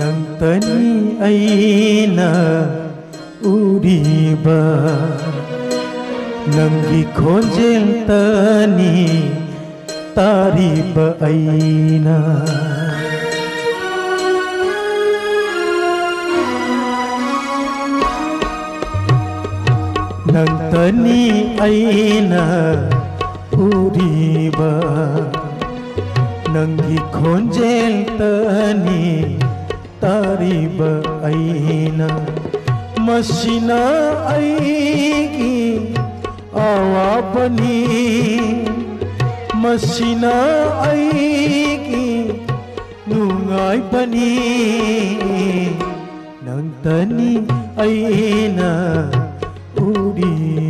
nang tani aina udiba ನಂಗಿ ಖೋಂಜೆಲ್ ತನಿ ತಾರೀಪ ಐನ ನಂತನಿ ಐನ ಉರಿಬ ನಂಗಿ ಖೋಂಜೆಲ್ ತನಿ तारीब आईना मशीना आएगी आवा बनी। मशीना आएगी नुंगाई बनी। नंतनी आईना उड़ी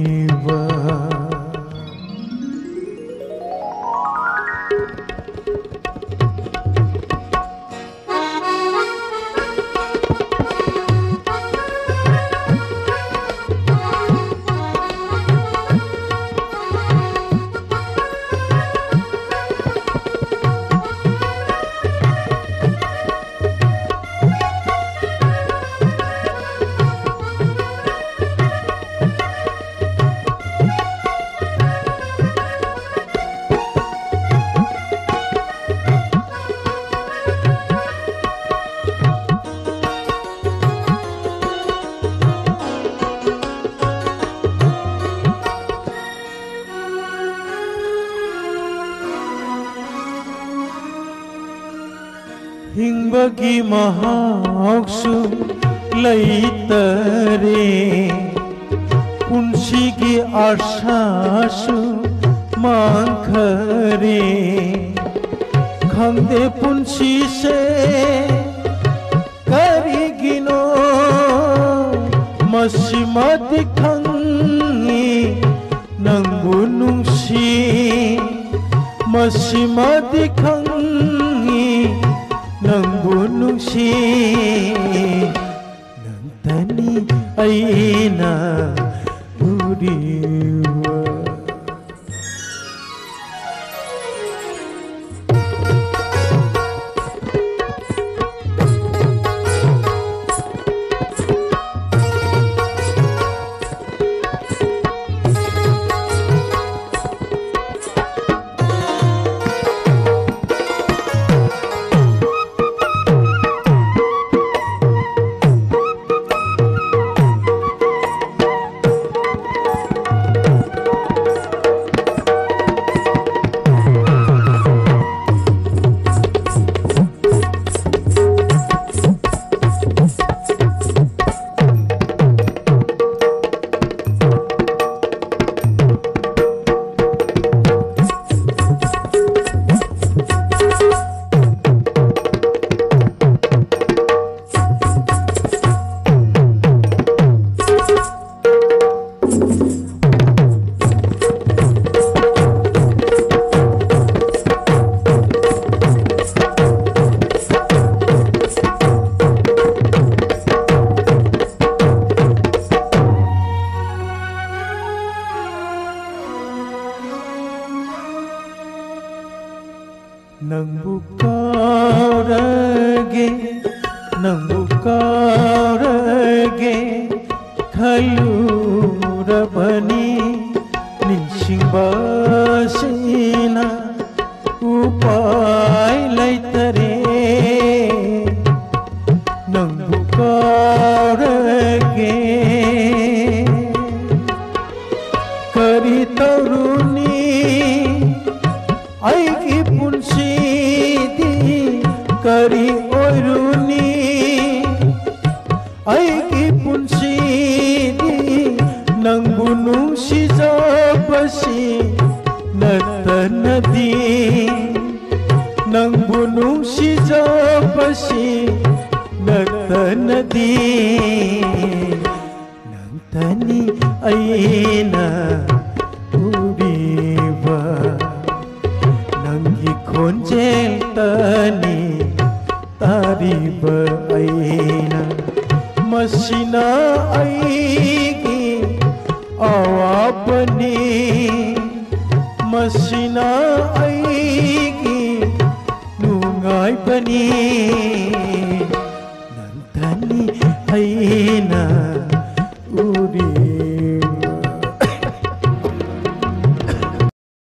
हिंबगी महाक्षु लैतरे पुंशिगी आशाशु मांखरे। खंदे पुंशी से करी गिनो, मसीमत खंगी नंगु नुंशी, मसीमत खंगी। రంగును నంతని అయినా ನಂಬುಕಾರಗೆ ನಂಬುಕಾರಗೆ ಖಯೂರ ಬನಿ ನಿಶಿಂಬಾಸೀನ ಉಪಾಯ ಲೈತರೆ ನಂಬುಕಾರಗೆ ಕರಿತರುಣಿ munshidi nangunu shizopasi natanadi nangunu shizopasi natanadi nantani aina ubiva. Nangi konjel tani tariva. पसीना आएगी आवापनी मसीना आएगी नुंगाई बनी।